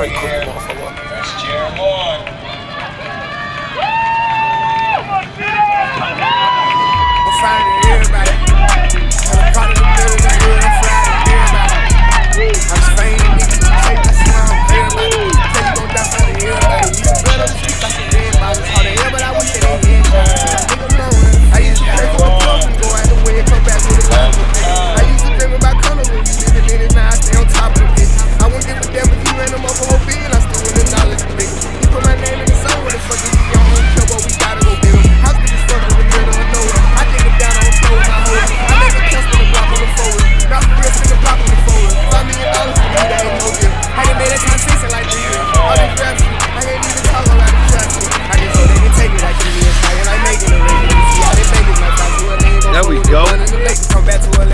Straight cookie, motherfucker. That's. I'm Back to Atlanta